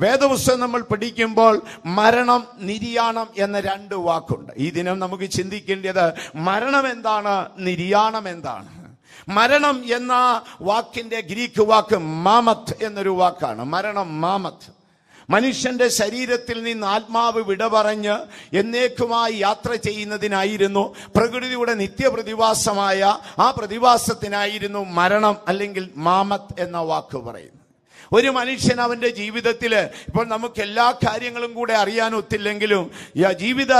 വേദപുസ്തകം നമ്മൾ പഠിക്കുമ്പോൾ മരണം നിര്യാണം എന്ന രണ്ട് വാക്കുണ്ട്. ഈ ദിനം നമുക്ക് ചിന്തിക്കേണ്ടത് മരണം എന്താണ് നിര്യാണം എന്താണ്? മരണം എന്ന വാക്കിന്റെ ഗ്രീക്ക് വാക്ക് മാമത്ത് എന്നൊരു വാക്കാണ്. മരണം മാമത്ത്. മനുഷ്യന്റെ ശരീരത്തിൽ നിന്ന് ആത്മാവ് വിട പറഞ്ഞ് എന്നേക്കുമായി യാത്ര ചെയ്യുന്നതിനായിരുന്നു പ്രകൃതിയുടെ നിത്യപ്രതിഭാസമായ ആ പ്രതിഭാസത്തിനായിരുന്നു മരണം അല്ലെങ്കിൽ മാമത്ത് എന്ന വാക്ക് പറയുന്നത്. ഒരു മനുഷ്യൻ അവന്റെ ജീവിതത്തിൽ ഇപ്പോൾ നമുക്ക് എല്ലാ കാര്യങ്ങളും കൂടെ അറിയാൻ ഒത്തില്ലെങ്കിലും ജീവിത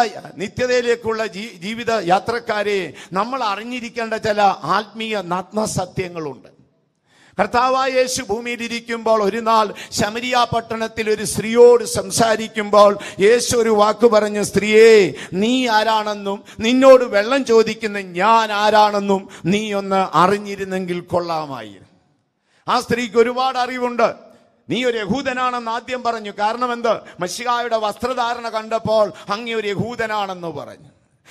നിത്യതയിലേക്കുള്ള ജീവിത യാത്രക്കാരെ നമ്മൾ അറിഞ്ഞിരിക്കേണ്ട ചില ആത്മീയ നഗ്നസത്യങ്ങളുണ്ട്. കർത്താവായ യേശു ഭൂമിയിൽ ഇരിക്കുമ്പോൾ ഒരു നാൾ ശമരിയ പട്ടണത്തിൽ ഒരു സ്ത്രീയോട് സംസാരിക്കുമ്പോൾ യേശു ഒരു വാക്ക് പറഞ്ഞ സ്ത്രീയെ നീ ആരാണെന്നും നിന്നോട് വെള്ളം ചോദിക്കുന്ന ഞാൻ ആരാണെന്നും നീ ഒന്ന് അറിഞ്ഞിരുന്നെങ്കിൽ കൊള്ളാമായിരുന്നു. ആ സ്ത്രീക്ക് ഒരുപാട് അറിവുണ്ട്. നീ ഒരു യഹൂദനാണെന്ന് ആദ്യം പറഞ്ഞു. കാരണം എന്ത് മഷികായുടെ വസ്ത്രധാരണ കണ്ടപ്പോൾ അങ്ങ് ഒരു യഹൂദനാണെന്ന് പറഞ്ഞു.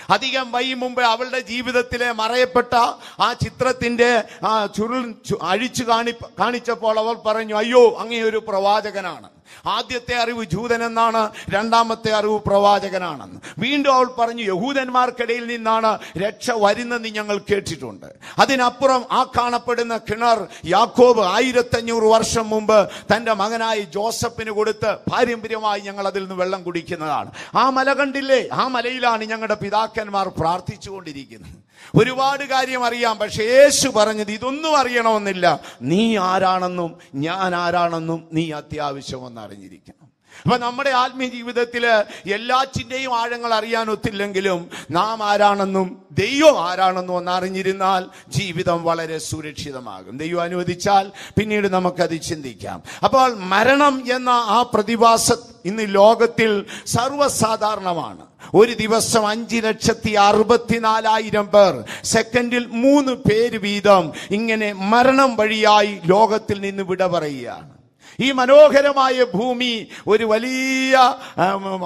അധികം വൈ മുമ്പ് അവളുടെ ജീവിതത്തിലെ മറയപ്പെട്ട ആ ചിത്രത്തിന്റെ ആ ചുരുൾ അഴിച്ചു കാണി കാണിച്ചപ്പോൾ അവൾ പറഞ്ഞു അയ്യോ അങ്ങേ ഒരു പ്രവാചകനാണ്. ആദ്യത്തെ അറിവ് ജൂതൻ എന്നാണ് രണ്ടാമത്തെ അറിവ് പ്രവാചകനാണെന്ന്. വീണ്ടും അവൾ പറഞ്ഞു യഹൂദന്മാർക്കിടയിൽ നിന്നാണ് രക്ഷ വരുന്നെന്ന് ഞങ്ങൾ കേട്ടിട്ടുണ്ട്. അതിനപ്പുറം ആ കാണപ്പെടുന്ന കിണർ യാക്കോബ് ആയിരത്തഞ്ഞൂറ് വർഷം മുമ്പ് തന്റെ മകനായി ജോസഫിന് കൊടുത്ത് പാരമ്പര്യമായി ഞങ്ങൾ അതിൽ നിന്ന് വെള്ളം കുടിക്കുന്നതാണ്. ആ മല കണ്ടില്ലേ? ആ മലയിലാണ് ഞങ്ങളുടെ പിതാക്കന്മാർ പ്രാർത്ഥിച്ചുകൊണ്ടിരിക്കുന്നത്. ഒരുപാട് കാര്യം അറിയാം പക്ഷെ യേശു പറഞ്ഞത് ഇതൊന്നും അറിയണമെന്നില്ല. നീ ആരാണെന്നും ഞാൻ ആരാണെന്നും നീ അത്യാവശ്യം ഒന്ന് അറിഞ്ഞിരിക്കണം. അപ്പൊ നമ്മുടെ ആത്മീയ ജീവിതത്തിൽ എല്ലാറ്റിന്റെയും ആഴങ്ങൾ അറിയാൻ ഒത്തില്ലെങ്കിലും നാം ആരാണെന്നും ദൈവം ആരാണെന്നും ഒന്ന് അറിഞ്ഞിരുന്നാൽ ജീവിതം വളരെ സുരക്ഷിതമാകും. ദൈവം അനുവദിച്ചാൽ പിന്നീട് നമുക്കത് ചിന്തിക്കാം. അപ്പോൾ മരണം എന്ന ആ പ്രതിഭാസം ഇന്ന് ലോകത്തിൽ സർവസാധാരണമാണ്. ഒരു ദിവസം അഞ്ച് ലക്ഷത്തി അറുപത്തിനാലായിരം പേർ സെക്കൻഡിൽ മൂന്ന് പേര് വീതം ഇങ്ങനെ മരണം വഴിയായി ലോകത്തിൽ നിന്ന് വിട പറയുകയാണ്. ഈ മനോഹരമായ ഭൂമി ഒരു വലിയ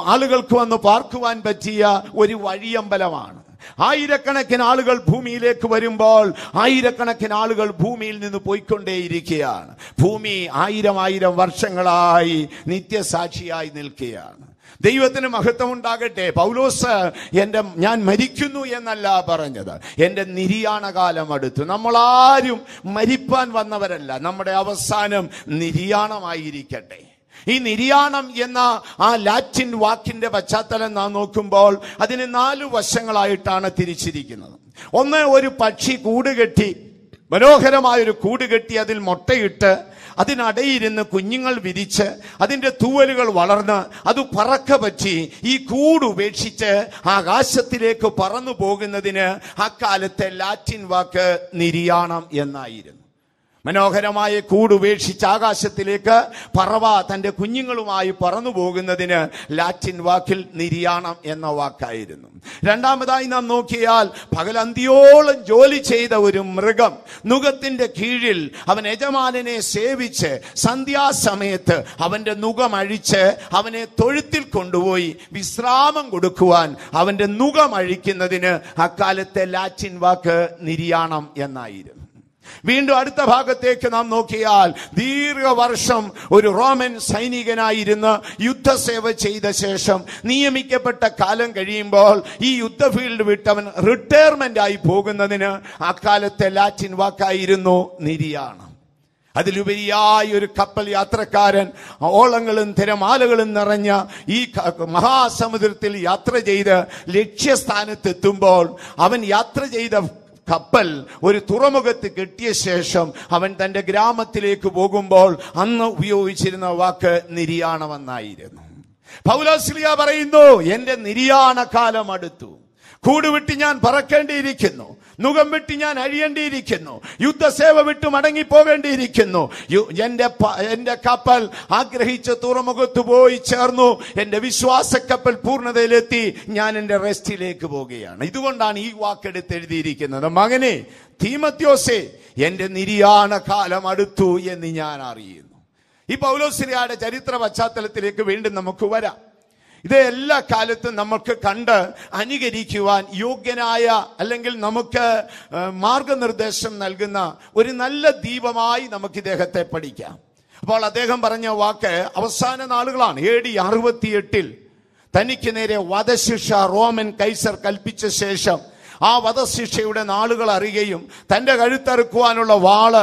ആളുകൾക്ക് വന്ന് പാർക്കുവാൻ പറ്റിയ ഒരു വഴിയമ്പലമാണ്. ആയിരക്കണക്കിന് ആളുകൾ ഭൂമിയിലേക്ക് വരുമ്പോൾ ആയിരക്കണക്കിന് ആളുകൾ ഭൂമിയിൽ നിന്ന് പോയിക്കൊണ്ടേയിരിക്കുകയാണ്. ഭൂമി ആയിരം ആയിരം വർഷങ്ങളായി നിത്യസാക്ഷിയായി നിൽക്കുകയാണ്. ദൈവത്തിന് മഹത്വം ഉണ്ടാകട്ടെ പൗലോസ് എന്റെ ഞാൻ മരിക്കുന്നു എന്നല്ല പറഞ്ഞത്. എന്റെ നിര്യാണ കാലം അടുത്തു. നമ്മളാരും മരിപ്പാൻ വന്നവരല്ല. നമ്മുടെ അവസാനം നിര്യാണമായിരിക്കട്ടെ. ഈ നിര്യാണം എന്ന ആ ലാറ്റിൻ വാക്കിന്റെ പശ്ചാത്തലം നാം നോക്കുമ്പോൾ അതിന് നാല് വശങ്ങളായിട്ടാണ് തിരിച്ചിരിക്കുന്നത്. ഒന്ന് ഒരു പക്ഷി കൂടുകെട്ടി. മനോഹരമായ ഒരു കൂട് കെട്ടി അതിൽ മുട്ടയിട്ട് അതിനടയിരുന്ന് കുഞ്ഞുങ്ങൾ വിരിച്ച് അതിന്റെ തൂവലുകൾ വളർന്ന് അത് പറക്ക പറ്റി ഈ കൂട് ഉപേക്ഷിച്ച് ആകാശത്തിലേക്ക് പറന്നു പോകുന്നതിന് അക്കാലത്തെ ലാറ്റിൻ വാക്ക് നിര്യാണം എന്നായിരുന്നു. മനോഹരമായ കൂട് ഉപേക്ഷിച്ച് ആകാശത്തിലേക്ക് പറവ തന്റെ കുഞ്ഞുങ്ങളുമായി പറന്നു പോകുന്നതിന് ലാറ്റിൻ വാക്കിൽ നിര്യാണം എന്ന വാക്കായിരുന്നു. രണ്ടാമതായി നാം നോക്കിയാൽ പകലന്തിയോളം ജോലി ചെയ്ത ഒരു മൃഗം നുഖത്തിന്റെ കീഴിൽ അവൻ യജമാനനെ സേവിച്ച് സന്ധ്യാസമയത്ത് അവന്റെ നുഖം അഴിച്ച് അവനെ തൊഴുത്തിൽ കൊണ്ടുപോയി വിശ്രാമം കൊടുക്കുവാൻ അവന്റെ നുഖം അഴിക്കുന്നതിന് അക്കാലത്തെ ലാറ്റിൻ വാക്ക് നിര്യാണം എന്നായിരുന്നു. വീണ്ടും അടുത്ത ഭാഗത്തേക്ക് നാം നോക്കിയാൽ ദീർഘവർഷം ഒരു റോമൻ സൈനികനായിരുന്ന യുദ്ധസേവ ചെയ്ത ശേഷം നിയമിക്കപ്പെട്ട കാലം കഴിയുമ്പോൾ ഈ യുദ്ധ ഫീൽഡ് വിട്ടവൻ റിട്ടയർമെന്റ് ആയി പോകുന്നതിന് അക്കാലത്തെ ലാറ്റിൻ വാക്കായിരുന്നു നിര്യാണം. അതിലുപരിയായി ഒരു കപ്പൽ യാത്രക്കാരൻ ഓളങ്ങളും തിരമാലകളും നിറഞ്ഞ ഈ മഹാസമുദ്രത്തിൽ യാത്ര ചെയ്ത് ലക്ഷ്യസ്ഥാനത്തെത്തുമ്പോൾ അവൻ യാത്ര ചെയ്ത കപ്പൽ ഒരു തുറമുഖത്ത് കെട്ടിയ ശേഷം അവൻ തന്റെ ഗ്രാമത്തിലേക്ക് പോകുമ്പോൾ അന്ന് ഉപയോഗിച്ചിരുന്ന വാക്ക് നിര്യാണമെന്നായിരുന്നു. പൗലോസ്ലിയ പറയുന്നു എന്റെ നിര്യാണ കാലം അടുത്തു. കൂട് വിട്ട് ഞാൻ പറക്കേണ്ടിയിരിക്കുന്നു. മുഖം വിട്ട് ഞാൻ അഴിയേണ്ടിയിരിക്കുന്നു. യുദ്ധസേവ വിട്ട് മടങ്ങിപ്പോകേണ്ടിയിരിക്കുന്നു. എന്റെ എന്റെ കപ്പൽ ആഗ്രഹിച്ച തുറമുഖത്ത് പോയി ചേർന്നു. എന്റെ വിശ്വാസ കപ്പൽ പൂർണതയിലെത്തി. ഞാൻ എന്റെ റെസ്റ്റിലേക്ക് പോവുകയാണ് ഇതുകൊണ്ടാണ് ഈ വാക്കെടുത്ത് എഴുതിയിരിക്കുന്നത്. മകനെ തീമത്യോസേ എന്റെ നിര്യാണ കാലം അടുത്തു എന്ന് ഞാൻ അറിയുന്നു. ഈ പൗലോസിരിയുടെ ചരിത്ര പശ്ചാത്തലത്തിലേക്ക് വീണ്ടും നമുക്ക് വരാം. ഇത് എല്ലാ കാലത്തും നമുക്ക് കണ്ട് അനുകരിക്കുവാൻ യോഗ്യനായ അല്ലെങ്കിൽ നമുക്ക് മാർഗനിർദ്ദേശം നൽകുന്ന ഒരു നല്ല ദീപമായി നമുക്ക് ഇദ്ദേഹത്തെ പഠിക്കാം. അപ്പോൾ അദ്ദേഹം പറഞ്ഞ വാക്ക് അവസാന നാളുകളാണ്. എ ഡി അറുപത്തിയെട്ടിൽ തനിക്ക് നേരെ വധശിക്ഷ റോമൻ കൈസർ കൽപ്പിച്ച ശേഷം ആ വധശിക്ഷയുടെ നാളുകൾ അറിയുകയും തന്റെ കഴുത്തറുക്കുവാനുള്ള വാൾ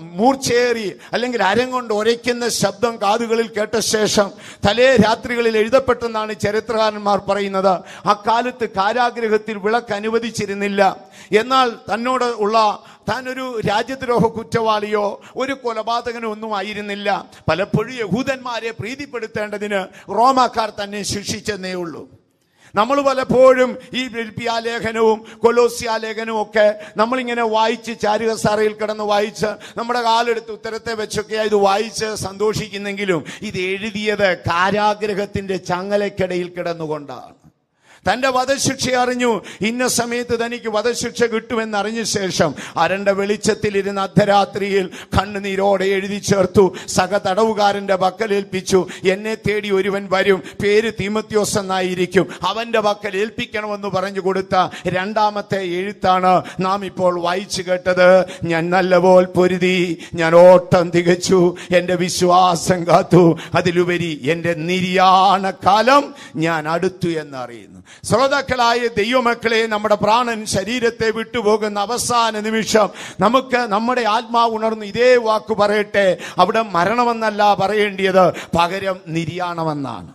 മൂർച്ചേറി അല്ലെങ്കിൽ അരം കൊണ്ട് ഒരയ്ക്കുന്ന ശബ്ദം കാതുകളിൽ കേട്ട ശേഷം തലേ രാത്രികളിൽ എഴുതപ്പെട്ടെന്നാണ് ചരിത്രകാരന്മാർ പറയുന്നത്. അക്കാലത്ത് കാരാഗ്രഹത്തിൽ വിളക്ക് അനുവദിച്ചിരുന്നില്ല. എന്നാൽ തന്നോട് ഉള്ള താൻ ഒരു രാജ്യദ്രോഹ കുറ്റവാളിയോ ഒരു കൊലപാതകനോ ഒന്നും ആയിരുന്നില്ല. പലപ്പോഴും യഹൂദന്മാരെ പ്രീതിപ്പെടുത്തേണ്ടതിന് റോമാക്കാർ തന്നെ ശിക്ഷിച്ചെന്നേ ഉള്ളൂ. നമ്മൾ പലപ്പോഴും ഈ ലേഖനവും കൊലോസിയ ലേഖനവും ഒക്കെ നമ്മളിങ്ങനെ വായിച്ച് ചാരുകസാറയിൽ കിടന്ന് വായിച്ച് നമ്മുടെ കാലെടുത്ത് ഉത്തരത്തെ വെച്ചൊക്കെ ഇത് വായിച്ച് സന്തോഷിക്കുന്നെങ്കിലും ഇത് എഴുതിയത് കാരാഗ്രഹത്തിന്റെ ചങ്ങലക്കിടയിൽ കിടന്നുകൊണ്ടാണ്. തന്റെ വധശിക്ഷ അറിഞ്ഞു. ഇന്ന സമയത്ത് തനിക്ക് വധശിക്ഷ കിട്ടുമെന്ന് അറിഞ്ഞ ശേഷം അരണ്ട വെളിച്ചത്തിൽ ഇരുന്ന അർദ്ധരാത്രിയിൽ കണ്ണുനീരോടെ എഴുതി ചേർത്തു. സക തടവുകാരന്റെ പക്കലേൽപ്പിച്ചു. എന്നെ തേടി ഒരുവൻ വരും. പേര് തീമത്യോസ് എന്നായിരിക്കും. അവന്റെ പക്കൽ ഏൽപ്പിക്കണമെന്ന് പറഞ്ഞു കൊടുത്ത രണ്ടാമത്തെ എഴുത്താണ് നാം ഇപ്പോൾ വായിച്ചു കേട്ടത്. ഞാൻ നല്ലപോൽ പൊരുതി. ഞാൻ ഓട്ടം തികച്ചു. എന്റെ വിശ്വാസം കാത്തു. അതിലുപരി എന്റെ നിര്യാണ കാലം ഞാൻ അടുത്തു എന്നറിയുന്നു. ശ്രോതാക്കളായ ദൈവമക്കളെ നമ്മുടെ പ്രാണൻ ശരീരത്തെ വിട്ടുപോകുന്ന അവസാന നിമിഷം നമുക്ക് നമ്മുടെ ആത്മാവ് ഉണർന്ന് ഇതേ വാക്ക് പറയട്ടെ. അവിടെ മരണമെന്നല്ല പറയേണ്ടിയത് പകരം നിര്യാണമെന്നാണ്.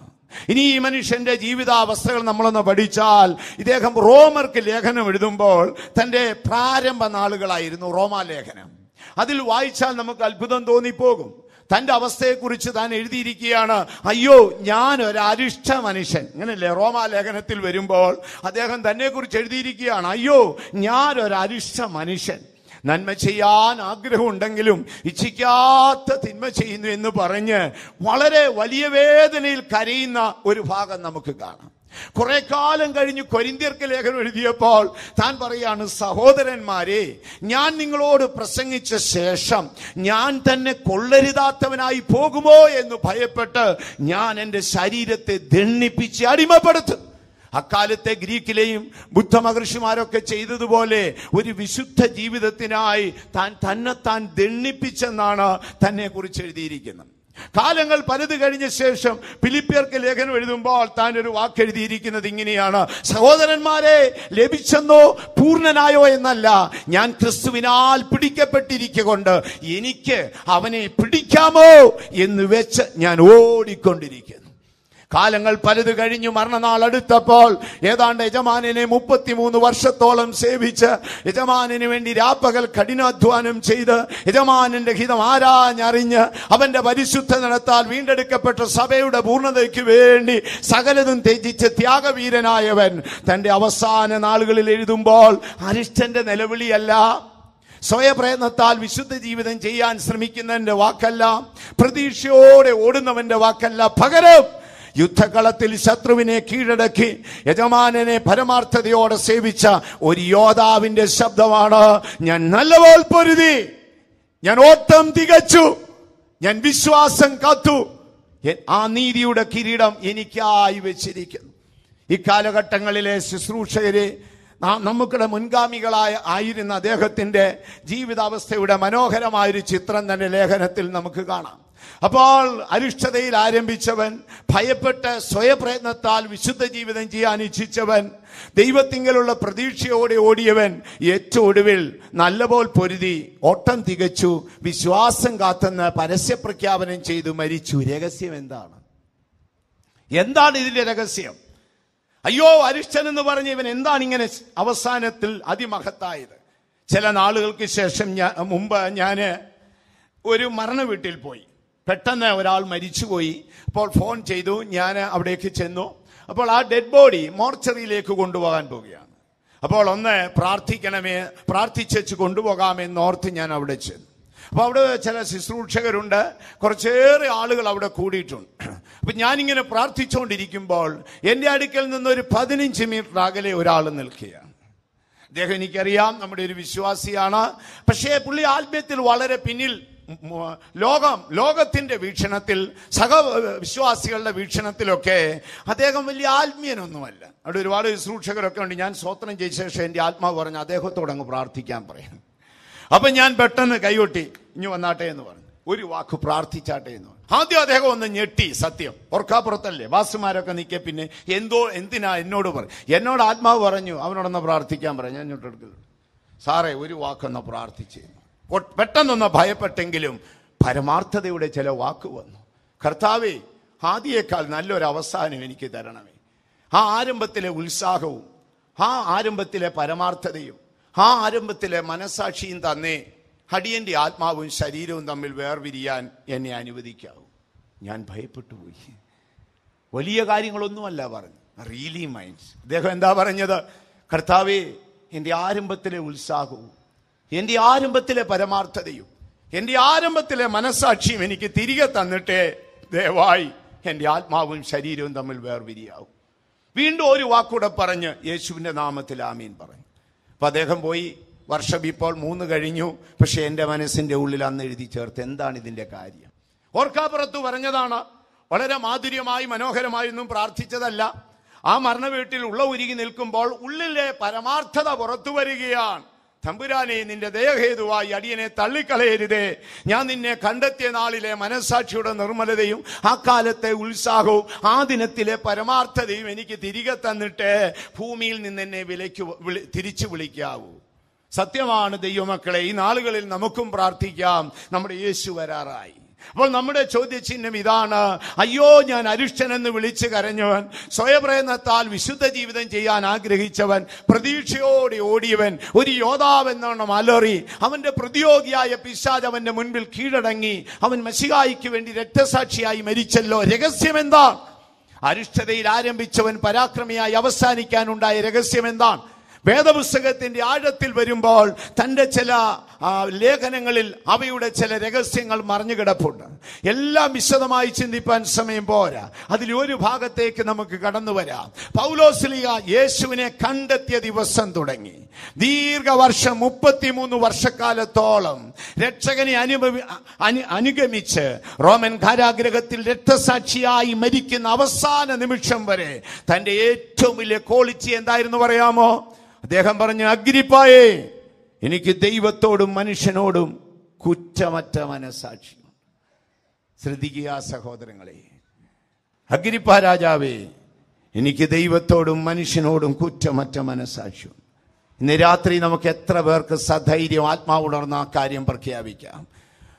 ഇനി ഈ മനുഷ്യന്റെ ജീവിതാവസ്ഥകൾ നമ്മളൊന്ന് പഠിച്ചാൽ ഇദ്ദേഹം റോമർക്ക് ലേഖനം എഴുതുമ്പോൾ തന്റെ പ്രാരംഭ നാളുകളായിരുന്നു റോമാ ലേഖനം അതിൽ വായിച്ചാൽ നമുക്ക് അത്ഭുതം തോന്നിപ്പോകും. തന്റെ അവസ്ഥയെക്കുറിച്ച് താൻ എഴുതിയിരിക്കുകയാണ് അയ്യോ ഞാൻ ഒരു അരിഷ്ട മനുഷ്യൻ. ഇങ്ങനല്ലേ റോമാ ലേഖനത്തിൽ വരുമ്പോൾ അദ്ദേഹം തന്നെ കുറിച്ച് എഴുതിയിരിക്കുകയാണ് അയ്യോ ഞാൻ ഒരു അരിഷ്ട മനുഷ്യൻ. നന്മ ചെയ്യാൻ ആഗ്രഹമുണ്ടെങ്കിലും ഇച്ഛിക്കാത്ത തിന്മ ചെയ്യുന്നു എന്ന് പറഞ്ഞ് വളരെ വലിയ വേദനയിൽ കരയുന്ന ഒരു ഭാഗം നമുക്ക് കാണാം. കുറെ കാലം കഴിഞ്ഞ് കൊരിന്തിയർക്ക് ലേഖനം എഴുതിയപ്പോൾ താൻ പറയാണ് സഹോദരന്മാരെ ഞാൻ നിങ്ങളോട് പ്രസംഗിച്ച ശേഷം ഞാൻ തന്നെ കൊള്ളരുതാത്തവനായി പോകുമോ എന്ന് ഭയപ്പെട്ട് ഞാൻ എന്റെ ശരീരത്തെ ദണ്ണിപ്പിച്ച് അടിമപ്പെടുത്തും. അക്കാലത്തെ ഗ്രീക്കിലെയും ബുദ്ധ മഹർഷിമാരൊക്കെ ചെയ്തതുപോലെ ഒരു വിശുദ്ധ ജീവിതത്തിനായി താൻ തന്നെത്താൻ ദണ്ണിപ്പിച്ചെന്നാണ് തന്നെ കുറിച്ച് എഴുതിയിരിക്കുന്നത്. കാലങ്ങൾ പലത് കഴിഞ്ഞ ശേഷം ഫിലിപ്പിയർക്ക് ലേഖനം എഴുതുമ്പോൾ താൻ ഒരു വാക്കെഴുതിയിരിക്കുന്നത് ഇങ്ങനെയാണ്. സഹോദരന്മാരെ ലഭിച്ചെന്നോ പൂർണനായോ എന്നല്ല ഞാൻ ക്രിസ്തുവിനാൽ പിടിക്കപ്പെട്ടിരിക്കൊണ്ട് എനിക്ക് അവനെ പിടിക്കാമോ എന്ന് വെച്ച് ഞാൻ ഓടിക്കൊണ്ടിരിക്കുന്നു. കാലങ്ങൾ പലത് കഴിഞ്ഞു മരണനാൾ അടുത്തപ്പോൾ ഏതാണ്ട് യജമാനനെ മുപ്പത്തിമൂന്ന് വർഷത്തോളം സേവിച്ച് യജമാനു വേണ്ടി രാപ്പകൽ കഠിനാധ്വാനം ചെയ്ത് യജമാനന്റെ ഹിതം ആരാഞ്ഞറിഞ്ഞ് അവന്റെ പരിശുദ്ധ നടത്താൽ വീണ്ടെടുക്കപ്പെട്ട സഭയുടെ പൂർണതയ്ക്ക് വേണ്ടി സകലതും ത്യജിച്ച് ത്യാഗവീരനായവൻ തന്റെ അവസാന നാളുകളിൽ എഴുതുമ്പോൾ അരിഷ്ടന്റെ നിലവിളിയല്ല. സ്വയപ്രയത്നത്താൽ വിശുദ്ധ ജീവിതം ചെയ്യാൻ ശ്രമിക്കുന്നവന്റെ വാക്കല്ല. പ്രതീക്ഷയോടെ ഓടുന്നവന്റെ വാക്കല്ല. പകരം യുദ്ധകളത്തിൽ ശത്രുവിനെ കീഴടക്കി യജമാനനെ പരമാർത്ഥതയോടെ സേവിച്ച ഒരു യോദ്ധാവിന്റെ ശബ്ദമാണ് ഞാൻ നല്ല നല്ലപോൽ പൊരുതി. ഞാൻ ഓട്ടം തികച്ചു. ഞാൻ വിശ്വാസം കാത്തു. ആ നീതിയുടെ കിരീടം എനിക്കായി വെച്ചിരിക്കുന്നു. ഈ ശുശ്രൂഷകരെ നമുക്കുടെ മുൻഗാമികളായ ആയിരുന്ന അദ്ദേഹത്തിന്റെ ജീവിതാവസ്ഥയുടെ മനോഹരമായൊരു ചിത്രം തന്നെ ലേഖനത്തിൽ നമുക്ക് കാണാം. അപ്പോൾ അരിഷ്ടതയിൽ ആരംഭിച്ചവൻ ഭയപ്പെട്ട് സ്വയപ്രയത്നത്താൽ വിശുദ്ധ ജീവിതം ചെയ്യാൻ ഇച്ഛിച്ചവൻ ദൈവത്തിങ്കലുള്ള പ്രതീക്ഷയോടെ ഓടിയവൻ ഏറ്റവും ഒടുവിൽ നല്ലപോൽ പൊരുതി ഓട്ടം തികച്ചു വിശ്വാസം കാത്തെന്ന് പരസ്യപ്രഖ്യാപനം ചെയ്തു മരിച്ചു. രഹസ്യം എന്താണ്? എന്താണ് ഇതിന്റെ രഹസ്യം? അയ്യോ അരിഷ്ടൻ എന്ന് പറഞ്ഞ ഇവൻ എന്താണ് ഇങ്ങനെ അവസാനത്തിൽ അതിമഹത്തായത്? ചില നാളുകൾക്ക് ശേഷം ഞാൻ മുമ്പ് ഞാൻ ഒരു മരണ വീട്ടിൽ പോയി. പെട്ടെന്ന് ഒരാൾ മരിച്ചുപോയി. അപ്പോൾ ഫോൺ ചെയ്തു ഞാൻ അവിടേക്ക് ചെന്നു. അപ്പോൾ ആ ഡെഡ് ബോഡി മോർച്ചറിയിലേക്ക് കൊണ്ടുപോകാൻ പോവുകയാണ്. അപ്പോൾ ഒന്ന് പ്രാർത്ഥിക്കണമേ പ്രാർത്ഥിച്ചു കൊണ്ടുപോകാമെന്ന് ഓർത്ത് ഞാൻ അവിടെ ചെന്നു. അപ്പോൾ അവിടെ ചില ശുശ്രൂഷകരുണ്ട്. കുറച്ചേറെ ആളുകൾ അവിടെ കൂടിയിട്ടുണ്ട്. അപ്പൊ ഞാനിങ്ങനെ പ്രാർത്ഥിച്ചുകൊണ്ടിരിക്കുമ്പോൾ എന്റെ അടുക്കൽ നിന്നൊരു പതിനഞ്ച് മീറ്റർ അകലെ ഒരാൾ നിൽക്കുകയാണ്. അദ്ദേഹം എനിക്കറിയാം നമ്മുടെ ഒരു വിശ്വാസിയാണ്. പക്ഷേ പുള്ളി ആത്മീയത്തിൽ വളരെ പിന്നിൽ ലോകം ലോകത്തിന്റെ വീക്ഷണത്തിൽ സഹ വിശ്വാസികളുടെ വീക്ഷണത്തിലൊക്കെ അദ്ദേഹം വലിയ ആത്മീയനൊന്നുമല്ല. അവിടെ ഒരുപാട് ശുശ്രൂഷകരൊക്കെ ഉണ്ട്. ഞാൻ സ്വോത്രം ചെയ്ത ശേഷം എന്റെ ആത്മാവ് പറഞ്ഞു അദ്ദേഹത്തോട് അങ്ങ് പ്രാർത്ഥിക്കാൻ പറയാം അപ്പം ഞാൻ പെട്ടെന്ന് കൈകൊട്ടി ഇനി വന്നാട്ടെ എന്ന് പറഞ്ഞു. ഒരു വാക്ക് പ്രാർത്ഥിച്ചാട്ടെ എന്ന് പറഞ്ഞു. ആദ്യം അദ്ദേഹം ഒന്ന് ഞെട്ടി സത്യം. ഓർക്കാപ്പുറത്തല്ലേ? വാസുമാരൊക്കെ നിൽക്കെ പിന്നെ എന്തോ എന്തിനാ എന്നോട് പറ? എന്നോട് ആത്മാവ് പറഞ്ഞു അവനോടൊന്ന് പ്രാർത്ഥിക്കാൻ പറഞ്ഞു ഞാൻ ഇങ്ങോട്ട് എടുക്കുന്നു സാറേ ഒരു വാക്കൊന്ന് പ്രാർത്ഥിച്ചു. പെട്ടെന്നൊന്ന് ഭയപ്പെട്ടെങ്കിലും പരമാർത്ഥതയുടെ ചില വാക്ക് വന്നു. കർത്താവേ ആദ്യേക്കാൾ നല്ലൊരു അവസാനം എനിക്ക് തരണമേ. ആ ആരംഭത്തിലെ ഉത്സാഹവും ആ ആരംഭത്തിലെ പരമാർത്ഥതയും ആ ആരംഭത്തിലെ മനസാക്ഷിയും തന്നെ ഹടിയന്റെ ആത്മാവും ശരീരവും തമ്മിൽ വേർപിരിയാൻ എന്നെ അനുവദിക്കാവൂ. ഞാൻ ഭയപ്പെട്ടു പോയി വലിയ കാര്യങ്ങളൊന്നുമല്ല പറഞ്ഞു. റിയലി മൈൻഡ്സ് അദ്ദേഹം എന്താ പറഞ്ഞത്? കർത്താവേ എന്റെ ആരംഭത്തിലെ ഉത്സാഹവും എന്റെ ആരംഭത്തിലെ പരമാർത്ഥതയും എന്റെ ആരംഭത്തിലെ മനസ്സാക്ഷിയും എനിക്ക് തിരികെ തന്നിട്ടേ ദയവായി എന്റെ ആത്മാവും ശരീരവും തമ്മിൽ വേർപിരിയാവും. വീണ്ടും ഒരു വാക്കൂടെ പറഞ്ഞ് യേശുവിന്റെ നാമത്തിൽ ആമീൻ പറഞ്ഞു. അപ്പൊ അദ്ദേഹം പോയി വർഷം ഇപ്പോൾ മൂന്ന് കഴിഞ്ഞു പക്ഷേ എന്റെ മനസ്സിന്റെ ഉള്ളിൽ അന്ന് എഴുതി ചേർത്ത് എന്താണ് ഇതിന്റെ കാര്യം? ഓർക്കാപ്പുറത്ത് പറഞ്ഞതാണ് വളരെ മാധുര്യമായി മനോഹരമായൊന്നും പ്രാർത്ഥിച്ചതല്ല. ആ മരണവീട്ടിൽ ഉള്ള ഉരുകി നിൽക്കുമ്പോൾ ഉള്ളിലെ പരമാർത്ഥത പുറത്തു വരികയാണ്. തമ്പുരാനെ നിന്റെ ദേഹേതുവായി അടിയനെ തള്ളിക്കളയരുതേ. ഞാൻ നിന്നെ കണ്ടെത്തിയ നാളിലെ മനസാക്ഷിയുടെ നിർമ്മലതയും ആ കാലത്തെ ഉത്സാഹവും ആ ദിനത്തിലെ പരമാർത്ഥതയും എനിക്ക് തിരികെ തന്നിട്ട് ഭൂമിയിൽ നിന്ന് എന്നെ വിലയ്ക്ക് തിരിച്ചു വിളിക്കാവൂ. സത്യമാണ് ദൈവമക്കളെ ഈ നാളുകളിൽ നമുക്കും പ്രാർത്ഥിക്കാം. നമ്മുടെ യേശു വരാറായി. അപ്പോൾ നമ്മുടെ ചോദ്യചിഹ്നം ഇതാണ്. അയ്യോ ഞാൻ അരിഷ്ടൻ എന്ന് വിളിച്ചു കരഞ്ഞവൻ സ്വയപ്രയത്നത്താൽ വിശുദ്ധ ജീവിതം ചെയ്യാൻ ആഗ്രഹിച്ചവൻ പ്രതീക്ഷയോടെ ഓടിയവൻ ഒരു യോദ്ധാവെന്നോണം അലറി അവന്റെ പ്രതിയോഗിയായ പിശാജ് അവന്റെ മുൻപിൽ കീഴടങ്ങി അവൻ മസികായിക്ക് വേണ്ടി രക്തസാക്ഷിയായി മരിച്ചല്ലോ. രഹസ്യം എന്താ അരിഷ്ടതയിൽ ആരംഭിച്ചവൻ പരാക്രമിയായി അവസാനിക്കാനുണ്ടായ രഹസ്യം എന്താണ് വേദപുസ്തകത്തിന്റെ ആഴത്തിൽ വരുമ്പോൾ തന്റെ ചില ലേഖനങ്ങളിൽ അവയുടെ ചില രഹസ്യങ്ങൾ മറിഞ്ഞു കിടപ്പുണ്ട്. എല്ലാം വിശദമായി ചിന്തിപ്പാൻ സമയം പോരാ. അതിൽ ഒരു ഭാഗത്തേക്ക് നമുക്ക് കടന്നു വരാം. പൗലോസ്ലിക യേശുവിനെ കണ്ടെത്തിയ ദിവസം തുടങ്ങി. ദീർഘവർഷം മുപ്പത്തിമൂന്ന് വർഷക്കാലത്തോളം രക്ഷകനെ അനുഭവി അനു അനുഗമിച്ച് റോമൻ കാരാഗ്രഹത്തിൽ രക്തസാക്ഷിയായി മരിക്കുന്ന അവസാന നിമിഷം വരെ തന്റെ ഏറ്റവും വലിയ ക്വാളിറ്റി എന്തായിരുന്നു പറയാമോ? അദ്ദേഹം പറഞ്ഞു അഗ്രിപ്പായേ എനിക്ക് ദൈവത്തോടും മനുഷ്യനോടും കുറ്റമറ്റ മനസാക്ഷി ശ്രദ്ധിക്കുക സഹോദരങ്ങളെ. അഗ്രിപ്പ രാജാവേ എനിക്ക് ദൈവത്തോടും മനുഷ്യനോടും കുറ്റമറ്റ മനസാക്ഷിയും ഇന്ന് രാത്രി നമുക്ക് എത്ര പേർക്ക് സധൈര്യം ആത്മാവുണർന്ന ആ കാര്യം പ്രഖ്യാപിക്കാം.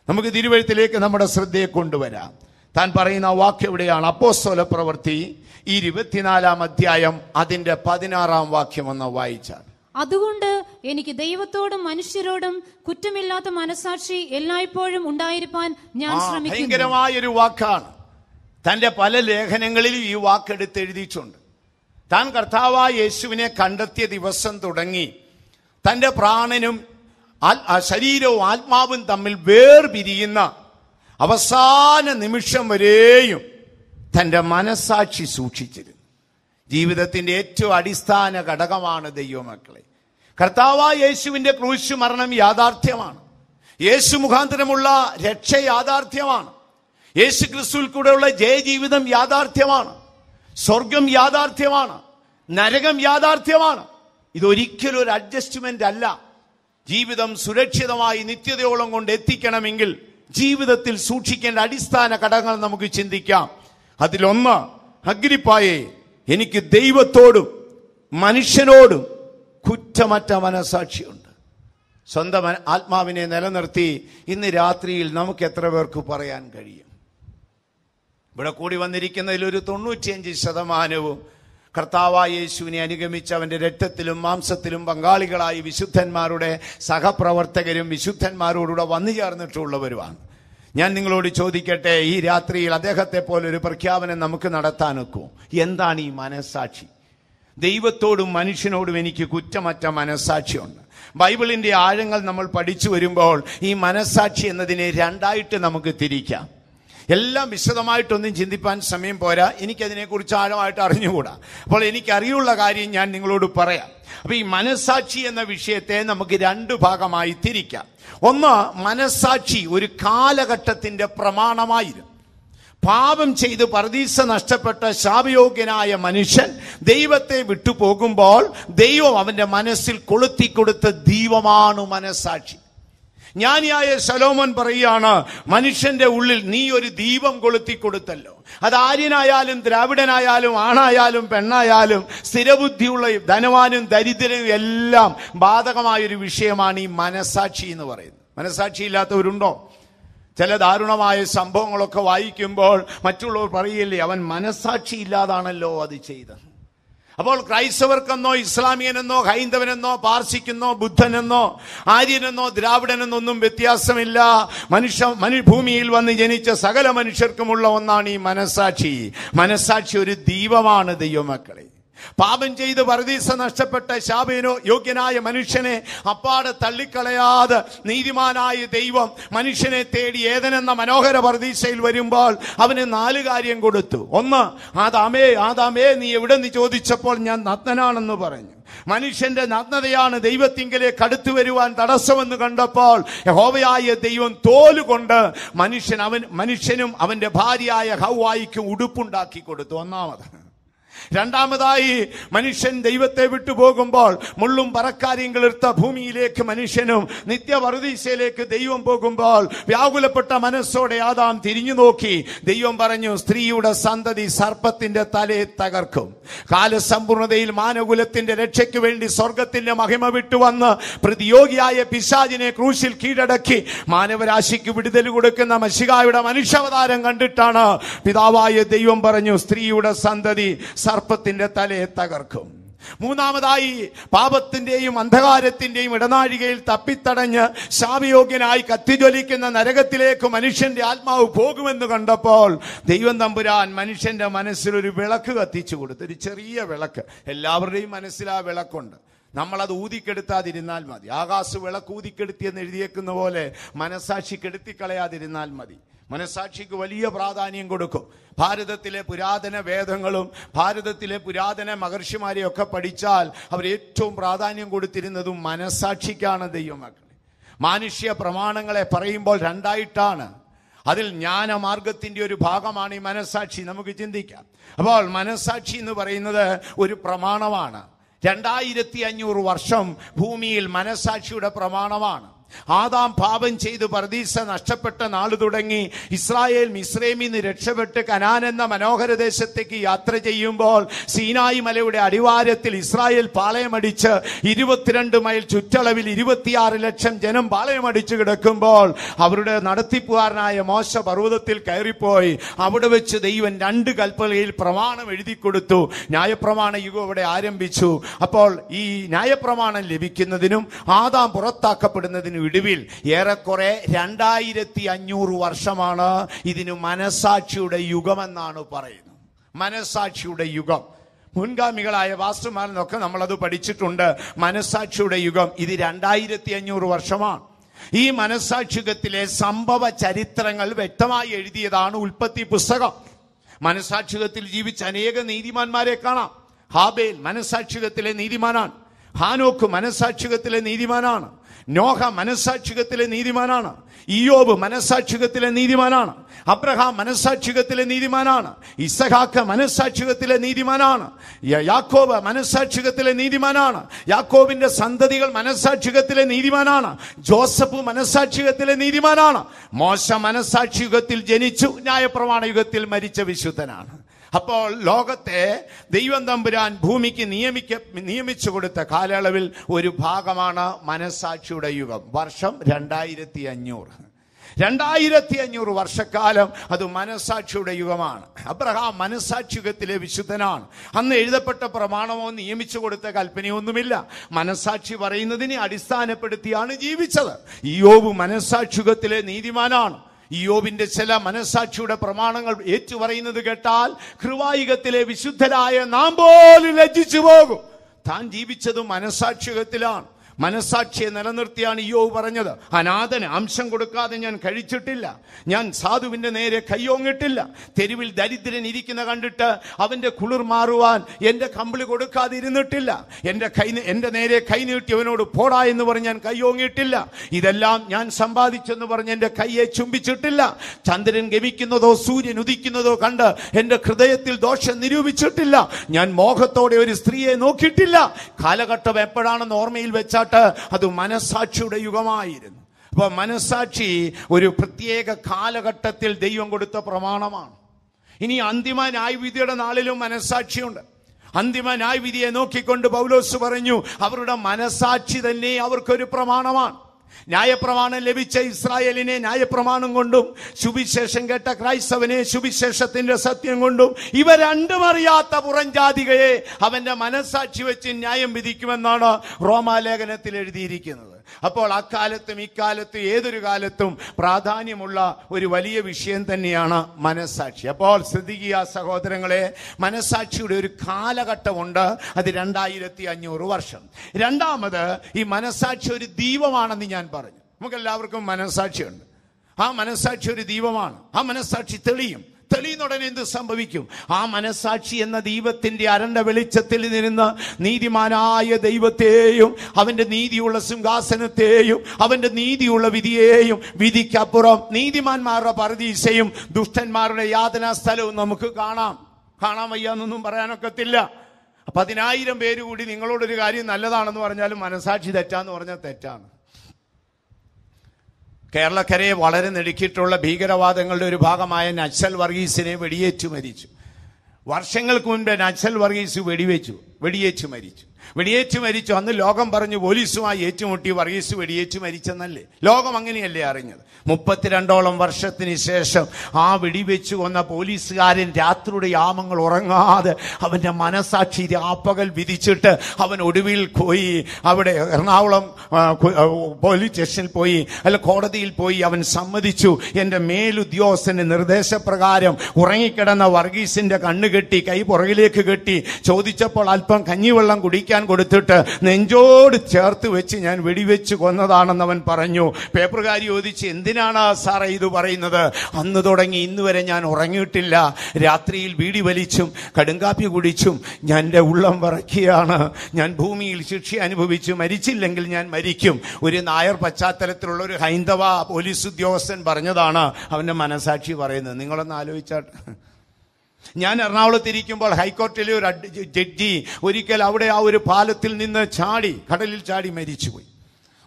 നമുക്ക് തിരുവഴുത്തിലേക്ക് നമ്മുടെ ശ്രദ്ധയെ കൊണ്ടുവരാം. താൻ പറയുന്ന വാക്ക് എവിടെയാണ്? അപ്പോസ്തോല പ്രവൃത്തി ഇരുപത്തിനാലാം അധ്യായം അതിന്റെ പതിനാറാം വാക്യം എന്ന് വായിച്ചാൽ. അതുകൊണ്ട് എനിക്ക് ദൈവത്തോടും മനുഷ്യരോടും കുറ്റമില്ലാത്ത മനസാക്ഷി എല്ലായ്പ്പോഴും ഉണ്ടായിരിക്കാൻ ഞാൻ ശ്രമിക്കുന്നു. ഭയങ്കരമായൊരു വാക്കാണ്. തന്റെ പല ലേഖനങ്ങളിലും ഈ വാക്കെടുത്ത് എഴുതിയിട്ടുണ്ട്. താൻ കർത്താവായ യേശുവിനെ കണ്ടെത്തിയ ദിവസം തുടങ്ങി തന്റെ പ്രാണനും ശരീരവും ആത്മാവും തമ്മിൽ വേർപിരിയുന്ന അവസാന നിമിഷം വരെയും തന്റെ മനസാക്ഷി സൂക്ഷിച്ചിരുന്നു. ജീവിതത്തിന്റെ ഏറ്റവും അടിസ്ഥാന ഘടകമാണ് ദൈവമക്കളെ. കർത്താവായ യേശുവിന്റെ ക്രൂശ് മരണം യാഥാർത്ഥ്യമാണ്. യേശു മുഖാന്തരമുള്ള രക്ഷ യാഥാർത്ഥ്യമാണ്. യേശു ക്രിസ്തുവിൽ കൂടെയുള്ള ജയജീവിതം യാഥാർത്ഥ്യമാണ്. സ്വർഗം യാഥാർത്ഥ്യമാണ്. നരകം യാഥാർത്ഥ്യമാണ്. ഇതൊരിക്കലും ഒരു അഡ്ജസ്റ്റ്മെന്റ് അല്ല. ജീവിതം സുരക്ഷിതമായി നിത്യതയോളം കൊണ്ട് എത്തിക്കണമെങ്കിൽ ജീവിതത്തിൽ സൂക്ഷിക്കേണ്ട അടിസ്ഥാന ഘടകങ്ങൾ നമുക്ക് ചിന്തിക്കാം. അതിലൊന്ന് അഗ്രിപ്പായെ എനിക്ക് ദൈവത്തോടും മനുഷ്യനോടും കുറ്റമറ്റ മനസാക്ഷിയുണ്ട് സ്വന്തം ആത്മാവിനെ നിലനിർത്തി ഇന്ന് രാത്രിയിൽ നമുക്ക് എത്ര പേർക്ക് പറയാൻ കഴിയും? ഇവിടെ കൂടി വന്നിരിക്കുന്നതിൽ ഒരു തൊണ്ണൂറ്റിയഞ്ച് ശതമാനവും കർത്താവായ യേശുവിനെ അനുഗമിച്ച് അവന്റെ രക്തത്തിലും മാംസത്തിലും പങ്കാളികളായി വിശുദ്ധന്മാരുടെ സഹപ്രവർത്തകരും വിശുദ്ധന്മാരോടുകൂടെ വന്നു ചേർന്നിട്ടുള്ളവരുമാണ് ഞാൻ നിങ്ങളോട് ചോദിക്കട്ടെ ഈ രാത്രിയിൽ അദ്ദേഹത്തെ പോലെ ഒരു പ്രഖ്യാപനം നമുക്ക് നടത്താനൊക്കും. എന്താണ് ഈ മനസാക്ഷി ദൈവത്തോടും മനുഷ്യനോടും എനിക്ക് കുറ്റമറ്റ മനസാക്ഷിയുണ്ട് ബൈബിളിന്റെ ആഴങ്ങൾ നമ്മൾ പഠിച്ചു വരുമ്പോൾ ഈ മനസാക്ഷി എന്നതിനെ രണ്ടായിട്ട് നമുക്ക് തിരിക്കാം. എല്ലാം വിശദമായിട്ടൊന്നും ചിന്തിപ്പാൻ സമയം പോരാ. എനിക്കതിനെക്കുറിച്ച് ആഴമായിട്ട് അറിഞ്ഞുകൂടാ. അപ്പോൾ എനിക്കറിയുള്ള കാര്യം ഞാൻ നിങ്ങളോട് പറയാം. അപ്പൊ ഈ മനസാക്ഷി എന്ന വിഷയത്തെ നമുക്ക് രണ്ട് ഭാഗമായി തിരിക്കാം. ഒന്ന് മനസാക്ഷി ഒരു കാലഘട്ടത്തിന്റെ പ്രമാണമായിരുന്നു. പാപം ചെയ്ത് പർദീസ നഷ്ടപ്പെട്ട ശാപയോഗ്യനായ മനുഷ്യൻ ദൈവത്തെ വിട്ടുപോകുമ്പോൾ ദൈവം അവന്റെ മനസ്സിൽ കൊളുത്തിക്കൊടുത്ത ദൈവമാണ് മനസാക്ഷി ജ്ഞാനിയായ ശലോമൻ പറയുകയാണ് മനുഷ്യന്റെ ഉള്ളിൽ നീ ഒരു ദീപം കൊളുത്തി കൊടുത്തല്ലോ അത് ആര്യനായാലും ദ്രാവിഡനായാലും ആണായാലും പെണ്ണായാലും സ്ഥിരബുദ്ധിയുള്ള ധനവാനും ദരിദ്രനും എല്ലാം ബാധകമായൊരു വിഷയമാണ് ഈ മനസാക്ഷി എന്ന് പറയുന്നത്. മനസാക്ഷി ഇല്ലാത്തവരുണ്ടോ? ചില ദാരുണമായ സംഭവങ്ങളൊക്കെ വായിക്കുമ്പോൾ മറ്റുള്ളവർ പറയില്ലേ അവൻ മനസാക്ഷി ഇല്ലാതാണല്ലോ അത് ചെയ്തത്. അപ്പോൾ ക്രൈസ്തവർക്കെന്നോ ഇസ്ലാമിയനെന്നോ ഹൈന്ദവനെന്നോ പാർസിക്കെന്നോ ബുദ്ധനെന്നോ ആര്യനെന്നോ ദ്രാവിഡനെന്നോ ഒന്നും വ്യത്യാസമില്ല. മനുഷ്യ മനുഭൂമിയിൽ വന്ന് ജനിച്ച സകല മനുഷ്യർക്കുമുള്ള ഒന്നാണ് ഈ മനസാക്ഷി മനസാക്ഷി ഒരു ദീപമാണ് ദൈവമക്കളെ. പാപം ചെയ്ത് പരദീസ നഷ്ടപ്പെട്ട ശാപേനോ യോഗ്യനായ മനുഷ്യനെ അപ്പാടെ തള്ളിക്കളയാതെ നീതിമാനായ ദൈവം മനുഷ്യനെ തേടി ഏതനെന്ന മനോഹര പരദീസയിൽ വരുമ്പോൾ അവന് നാല് കാര്യം കൊടുത്തു. ഒന്ന് ആദാമേ ആദാമേ നീ എവിടെ നിന്ന്? ചോദിച്ചപ്പോൾ ഞാൻ നഗ്നനാണെന്ന് പറഞ്ഞു. മനുഷ്യന്റെ നഗ്നതയാണ് ദൈവത്തിങ്കലേക്ക് അടുത്തു വരുവാൻ തടസ്സമെന്ന് കണ്ടപ്പോൾ ഹോവയായ ദൈവം തോലുകൊണ്ട് മനുഷ്യൻ അവൻ മനുഷ്യനും അവന്റെ ഭാര്യയായ ഹൗവായിക്കും ഉടുപ്പുണ്ടാക്കി കൊടുത്തു. ഒന്നാമത് രണ്ടാമതായി മനുഷ്യൻ ദൈവത്തെ വിട്ടുപോകുമ്പോൾ മുള്ളും പറക്കാരിയും കിളിർത്ത ഭൂമിയിലേക്ക് മനുഷ്യനും നിത്യവറുദീശയിലേക്ക് ദൈവം പോകുമ്പോൾ വ്യാകുലപ്പെട്ട മനസ്സോടെ ആദാം തിരിഞ്ഞു നോക്കി. ദൈവം പറഞ്ഞു സ്ത്രീയുടെ സന്തതി സർപ്പത്തിന്റെ തലയെ തകർക്കും. കാലസമ്പൂർണതയിൽ മാനകുലത്തിന്റെ രക്ഷയ്ക്ക് വേണ്ടി സ്വർഗത്തിന്റെ മഹിമ വിട്ടുവന്ന് പ്രതിയോഗിയായ പിശാജിനെ ക്രൂശിൽ കീഴടക്കി മാനവരാശിക്ക് വിടുതൽ കൊടുക്കുന്ന മഷികായുടെ മനുഷ്യാവതാരം കണ്ടിട്ടാണ് പിതാവായ ദൈവം പറഞ്ഞു സ്ത്രീയുടെ സന്തതി സർപ്പത്തിന്റെ തലയെ തകർക്കും. മൂന്നാമതായി പാപത്തിന്റെയും അന്ധകാരത്തിന്റെയും ഇടനാഴികയിൽ തപ്പിത്തടഞ്ഞ് ശാപയോഗ്യനായി കത്തിജ്വലിക്കുന്ന നരകത്തിലേക്ക് മനുഷ്യന്റെ ആത്മാവ് പോകുമെന്ന് കണ്ടപ്പോൾ ദൈവം തമ്പുരാൻ മനുഷ്യന്റെ മനസ്സിൽ ഒരു വിളക്ക് കത്തിച്ചു കൊടുത്തു. ഒരു ചെറിയ വിളക്ക്. എല്ലാവരുടെയും മനസ്സിൽ ആ വിളക്കുണ്ട്. നമ്മളത് ഊതിക്കെടുത്താതിരുന്നാൽ മതി. ആകാശ വിളക്ക് ഊതിക്കെടുത്തിയെന്ന് എഴുതിയേക്കുന്ന പോലെ മനസാക്ഷി കെടുത്തിക്കളയാതിരുന്നാൽ മതി. മനസാക്ഷിക്ക് വലിയ പ്രാധാന്യം കൊടുക്കും. ഭാരതത്തിലെ പുരാതന വേദങ്ങളും ഭാരതത്തിലെ പുരാതന മഹർഷിമാരെയൊക്കെ പഠിച്ചാൽ അവർ ഏറ്റവും പ്രാധാന്യം കൊടുത്തിരുന്നതും മനസാക്ഷിക്കാണ് ദൈവമക്കളെ. മാനുഷ്യ പ്രമാണങ്ങളെ പറയുമ്പോൾ രണ്ടായിട്ടാണ്. അതിൽ ജ്ഞാനമാർഗത്തിന്റെ ഒരു ഭാഗമാണ് ഈ മനസാക്ഷി. നമുക്ക് ചിന്തിക്കാം. അപ്പോൾ മനസാക്ഷി എന്ന് പറയുന്നത് ഒരു പ്രമാണമാണ്. രണ്ടായിരത്തി അഞ്ഞൂറ് വർഷം ഭൂമിയിൽ മനസാക്ഷിയുടെ പ്രമാണമാണ്. ആദാം പാപം ചെയ്ത് പർദീസ നഷ്ടപ്പെട്ട നാൾ തുടങ്ങി. ഇസ്രായേൽ മിസ്രൈമിൽ നിന്ന് രക്ഷപ്പെട്ട് കനാൻ എന്ന മനോഹര ദേശത്തേക്ക് യാത്ര ചെയ്യുമ്പോൾ സീനായി മലയുടെ അടിവാരത്തിൽ ഇസ്രായേൽ പാളയമടിച്ച് ഇരുപത്തിരണ്ട് മൈൽ ചുറ്റളവിൽ ഇരുപത്തിയാറ് ലക്ഷം ജനം പാളയമടിച്ചു കിടക്കുമ്പോൾ അവരുടെ നടത്തിപ്പുകാരനായ മോശ പർവതത്തിൽ കയറിപ്പോയി. അവിടെ വെച്ച് ദൈവം രണ്ട് കൽപ്പലയിൽ പ്രമാണം എഴുതി കൊടുത്തു. ന്യായപ്രമാണ യുഗം അവിടെ ആരംഭിച്ചു. അപ്പോൾ ഈ ന്യായപ്രമാണം ലഭിക്കുന്നതിനും ആദാം പുറത്താക്കപ്പെടുന്നതിനും ഇടിവിൽ. ഏറെക്കുറെ രണ്ടായിരത്തി അഞ്ഞൂറ് വർഷമാണ് ഇതിന് മനസാക്ഷിയുടെ യുഗമെന്നാണ് പറയുന്നത്. മനസാക്ഷിയുടെ യുഗം. മുൻഗാമികളായ വാസ്തുമാരെന്നൊക്കെ നമ്മളത് പഠിച്ചിട്ടുണ്ട്. മനസാക്ഷിയുടെ യുഗം ഇത് രണ്ടായിരത്തി അഞ്ഞൂറ് വർഷമാണ്. ഈ മനസാക്ഷികത്തിലെ സംഭവ ചരിത്രങ്ങൾ വ്യക്തമായി എഴുതിയതാണ് ഉൽപ്പത്തി പുസ്തകം. മനസാക്ഷികത്തിൽ ജീവിച്ച അനേക നീതിമാന്മാരെ കാണാം. ഹാബേൽ മനസാക്ഷികത്തിലെ നീതിമാനാണ്. ഹാനോക്ക് മനസാക്ഷികത്തിലെ നീതിമാനാണ്. നോഹ മനസാക്ഷികത്തിലെ നീതിമാനാണ്. ഇയോബ് മനസാക്ഷികത്തിലെ നീതിമാനാണ്. അബ്രഹാം മനസാക്ഷികത്തിലെ നീതിമാനാണ്. ഇസഹാക്ക് മനസാക്ഷികത്തിലെ നീതിമാനാണ്. യാക്കോബ് മനസാക്ഷികത്തിലെ നീതിമാനാണ്. യാക്കോബിന്റെ സന്തതികൾ മനസാക്ഷികത്തിലെ നീതിമാനാണ്. ജോസഫ് മനസാക്ഷികത്തിലെ നീതിമാനാണ്. മോശ മനസ്സാക്ഷിയുഗത്തിൽ ജനിച്ചു ന്യായപ്രമാണ യുഗത്തിൽ മരിച്ച വിശുദ്ധനാണ്. അപ്പോൾ ലോകത്തെ ദൈവം തമ്പുരാൻ ഭൂമിക്ക് നിയമിക്ക നിയമിച്ചു കൊടുത്ത കാലയളവിൽ ഒരു ഭാഗമാണ് മനസാക്ഷിയുടെ യുഗം. വർഷം രണ്ടായിരത്തി അഞ്ഞൂറ് രണ്ടായിരത്തി അഞ്ഞൂറ് വർഷക്കാലം അത് മനസാക്ഷിയുടെ യുഗമാണ്. അബ്രഹാം മനസാക്ഷിയുഗത്തിലെ വിശുദ്ധനാണ്. അന്ന് എഴുതപ്പെട്ട പ്രമാണമോ നിയമിച്ചു കൊടുത്ത കൽപ്പനയൊന്നുമില്ല. മനസാക്ഷി പറയുന്നതിനെ അടിസ്ഥാനപ്പെടുത്തിയാണ് ജീവിച്ചത്. യോബ് മനസാക്ഷിയുഗത്തിലെ നീതിമാനാണ്. യോബിന്റെ ചില മനസാക്ഷിയുടെ പ്രമാണങ്ങൾ ഏറ്റുപറയുന്നത് കേട്ടാൽ കൃവായുഗത്തിലെ വിശുദ്ധരായ നാം പോലും ലജ്ജിച്ചു പോകും. താൻ ജീവിച്ചത് മനസാക്ഷികത്തിലാണ് മനസാക്ഷിയെ നിലനിർത്തിയാണ് യോവ് പറഞ്ഞത്. അനാഥന് അംശം കൊടുക്കാതെ ഞാൻ കഴിച്ചിട്ടില്ല. ഞാൻ സാധുവിന്റെ നേരെ കയ്യോങ്ങിട്ടില്ല. തെരുവിൽ ദരിദ്രൻ ഇരിക്കുന്ന കണ്ടിട്ട് അവന്റെ കുളിർ മാറുവാൻ എന്റെ കമ്പിളി കൊടുക്കാതെ ഇരുന്നിട്ടില്ല. എന്റെ കൈ എന്റെ നേരെ കൈ നീട്ടി അവനോട് പോടാ എന്ന് പറഞ്ഞ് ഞാൻ കയ്യോങ്ങിയിട്ടില്ല. ഇതെല്ലാം ഞാൻ സമ്പാദിച്ചെന്ന് പറഞ്ഞ് എന്റെ കൈയെ ചുംബിച്ചിട്ടില്ല. ചന്ദ്രൻ ഗമിക്കുന്നതോ സൂര്യൻ ഉദിക്കുന്നതോ കണ്ട് എന്റെ ഹൃദയത്തിൽ ദോഷം നിരൂപിച്ചിട്ടില്ല. ഞാൻ മോഹത്തോടെ ഒരു സ്ത്രീയെ നോക്കിയിട്ടില്ല. കാലഘട്ടം എപ്പോഴാണെന്ന് ഓർമ്മയിൽ വെച്ചാട്ട് അത് മനസാക്ഷിയുടെ യുഗമായിരുന്നു. അപ്പൊ മനസാക്ഷി ഒരു പ്രത്യേക കാലഘട്ടത്തിൽ ദൈവം കൊടുത്ത പ്രമാണമാണ്. ഇനി അന്തിമ ന്യായവിധിയുടെ നാളിലും മനസാക്ഷിയുണ്ട് അന്തിമ ന്യായവിധിയെ നോക്കിക്കൊണ്ട് പൗലോസ് പറഞ്ഞു അവരുടെ മനസാക്ഷി തന്നെ അവർക്കൊരു പ്രമാണമാണ്. ന്യായപ്രമാണം ലഭിച്ച ഇസ്രായേലിനെ ന്യായപ്രമാണം കൊണ്ടും സുവിശേഷം കേട്ട ക്രൈസ്തവനെ സുവിശേഷത്തിന്റെ സത്യം കൊണ്ടും ഇവ രണ്ടും അറിയാത്ത പുറംജാതികയെ അവന്റെ മനസ്സാക്ഷി വെച്ച് ന്യായം വിധിക്കുമെന്നാണ് റോമാലേഖനത്തിൽ എഴുതിയിരിക്കുന്നത്. അപ്പോൾ അക്കാലത്തും ഇക്കാലത്തും ഏതൊരു കാലത്തും പ്രാധാന്യമുള്ള ഒരു വലിയ വിഷയം തന്നെയാണ് മനസാക്ഷി അപ്പോൾ ശ്രദ്ധിക്കുക സഹോദരങ്ങളെ മനസാക്ഷിയുടെ ഒരു കാലഘട്ടമുണ്ട്. അത് രണ്ടായിരത്തി അഞ്ഞൂറ് വർഷം. രണ്ടാമത് ഈ മനസാക്ഷി ഒരു ദീപമാണെന്ന് ഞാൻ പറഞ്ഞു. നമുക്ക് എല്ലാവർക്കും മനസാക്ഷിയുണ്ട് ആ മനസാക്ഷി ഒരു ദീപമാണ്. ആ മനസാക്ഷി തെളിയും. തെളിയുന്ന ഉടനെ എന്ത് സംഭവിക്കും? ആ മനസാക്ഷി എന്ന ദൈവത്തിന്റെ അരണ്ട വെളിച്ചത്തിൽ നിന്ന് നീതിമാനായ ദൈവത്തെയും അവന്റെ നീതിയുള്ള സിംഹാസനത്തെയും അവന്റെ നീതിയുള്ള വിധിയെയും വിധിക്കപ്പുറം നീതിമാന്മാരുടെ പരദീശയും ദുഷ്ടന്മാരുടെ യാതനാ സ്ഥലവും നമുക്ക് കാണാം. കാണാൻ വയ്യാന്നൊന്നും പറയാനൊക്കത്തില്ല. പതിനായിരം പേര് കൂടി നിങ്ങളോടൊരു കാര്യം നല്ലതാണെന്ന് പറഞ്ഞാലും മനസാക്ഷി തെറ്റാന്ന് പറഞ്ഞാൽ തെറ്റാണ്. കേരളക്കരയെ വളരെ നെടുക്കിയിട്ടുള്ള ഭീകരവാദങ്ങളുടെ ഒരു ഭാഗമായ നക്സൽ വർഗീസിനെ വെടിയേറ്റു മരിച്ചു. വർഷങ്ങൾക്ക് മുൻപേ നക്സൽ വർഗീസ് വെടിവെച്ചു വെടിയേറ്റു മരിച്ചു. വെടിയേറ്റു മരിച്ചു. അന്ന് ലോകം പറഞ്ഞു പോലീസുമായി ഏറ്റുമുട്ടി വർഗീസ് വെടിയേറ്റു മരിച്ചെന്നല്ലേ? ലോകം അങ്ങനെയല്ലേ അറിഞ്ഞത്. മുപ്പത്തിരണ്ടോളം വർഷത്തിന് ശേഷം ആ വെടിവെച്ചു കൊന്ന പോലീസുകാരൻ രാത്രിയുടെ യാമങ്ങൾ ഉറങ്ങാതെ അവന്റെ മനസാക്ഷി രാപ്പകൽ വിധിച്ചിട്ട് അവൻ ഒടുവിൽ പോയി. അവിടെ എറണാകുളം പോലീസ് സ്റ്റേഷനിൽ പോയി. അല്ല കോടതിയിൽ പോയി. അവൻ സമ്മതിച്ചു. എന്റെ മേലുദ്യോഗസ്ഥന്റെ നിർദ്ദേശപ്രകാരം ഉറങ്ങിക്കിടന്ന വർഗീസിന്റെ കണ്ണ് കെട്ടി കൈ പുറകിലേക്ക് കെട്ടി ചോദിച്ചപ്പോൾ അല്പം കഞ്ഞിവെള്ളം കുടിക്കാൻ കൊടുത്തിട്ട് നെഞ്ചോട് ചേർത്ത് വെച്ച് ഞാൻ വെടിവെച്ച് കൊന്നതാണെന്ന് അവൻ പറഞ്ഞു. പേപ്പറുകാരി ചോദിച്ച് എന്തിനാണ് സാറേ ഇത് പറയുന്നത്? അന്ന് തുടങ്ങി ഇന്ന് വരെ ഞാൻ ഉറങ്ങിയിട്ടില്ല. രാത്രിയിൽ വീടി വലിച്ചും കടുങ്കാപ്പി കുടിച്ചും ഞാൻ എന്റെ ഉള്ളം വറക്കിയാണ് ഞാൻ ഭൂമിയിൽ ശിക്ഷ അനുഭവിച്ചു. മരിച്ചില്ലെങ്കിൽ ഞാൻ മരിക്കും. ഒരു നായർ പശ്ചാത്തലത്തിലുള്ള ഒരു ഹൈന്ദവ പോലീസ് ഉദ്യോഗസ്ഥൻ പറഞ്ഞതാണ് അവന്റെ മനസാക്ഷി പറയുന്നത്. നിങ്ങളൊന്ന് ആലോചിച്ചാട്ടെ ഞാൻ എറണാകുളത്തിരിക്കുമ്പോൾ ഹൈക്കോടതിയിലെ ഒരു ജഡ്ജി ഒരിക്കൽ അവിടെ ആ ഒരു പാലത്തിൽ നിന്ന് ചാടി കടലിൽ ചാടി മരിച്ചുപോയി.